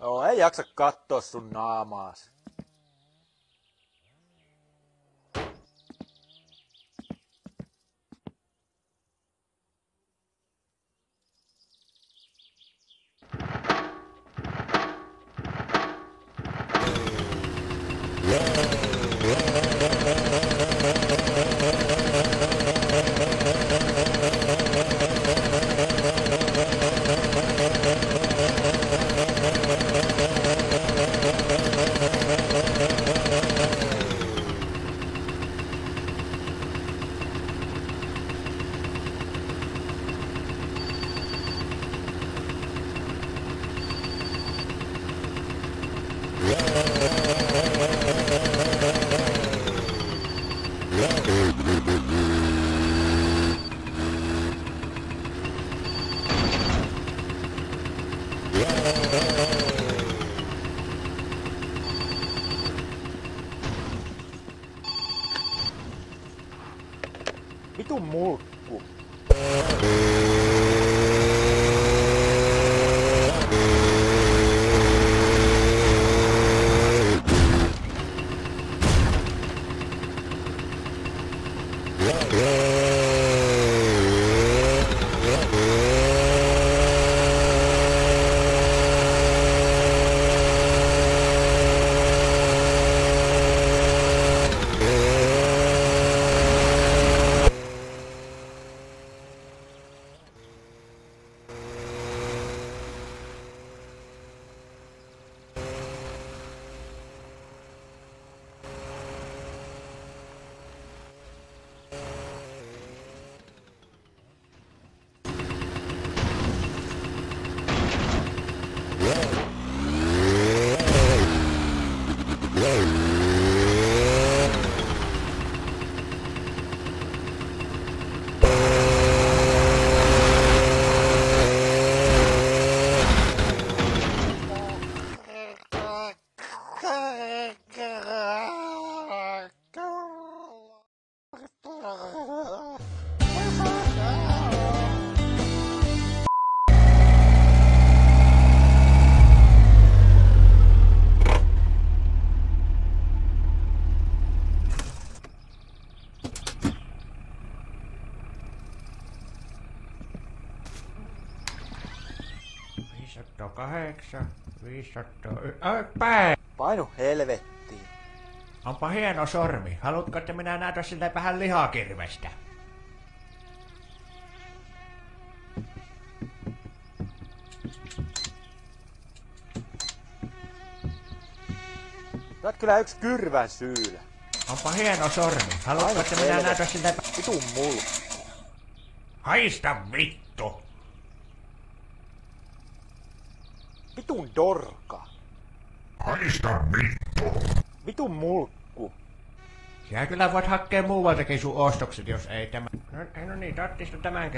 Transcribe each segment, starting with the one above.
Joo, ei jaksa katsoa sun naamaas. Vitun mulkku. Viisisataa kahdeksan, viisisataa y- Ai, päin! Painu helvettiin. Onpa hieno sormi. Haluatko, että minä näytän sille vähän lihakirvestä? Sä oot kyllä yksi kyrvän syylä. Onpa hieno sormi. Haluatko, että minä näytän sille... Vitun mulkku. Haista vittu! Vitun dorka. Haista vittu! Vitun mulkku. Sä kyllä voit hakea muualtakin sun ostokset, jos ei tämä... No, no niin, tattista tämän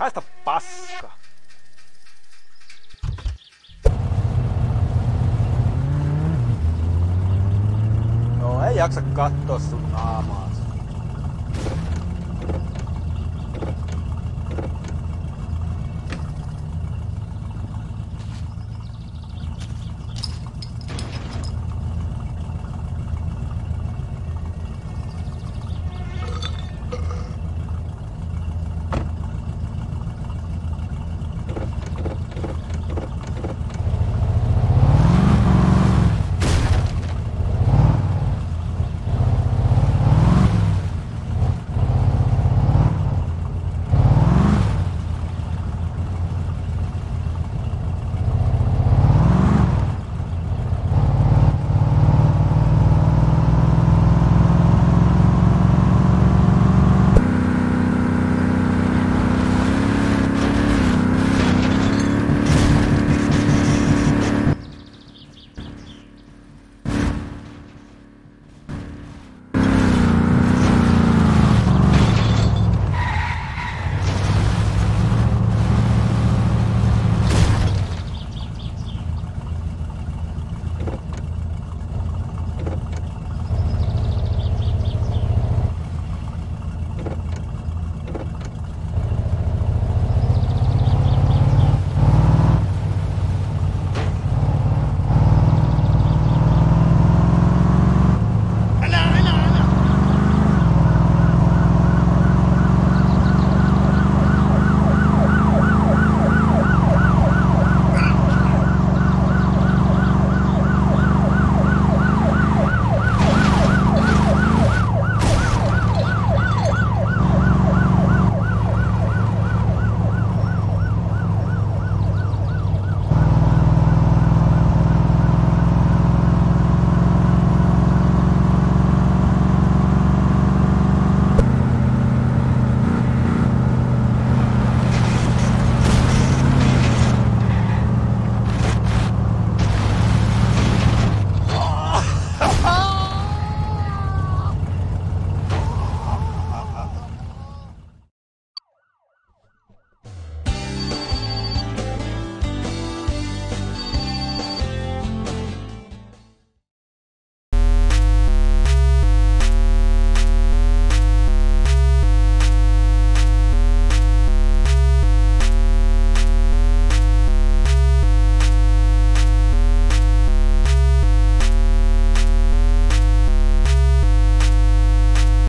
Haista paska. No ei jaksa katsoa sun naamaa.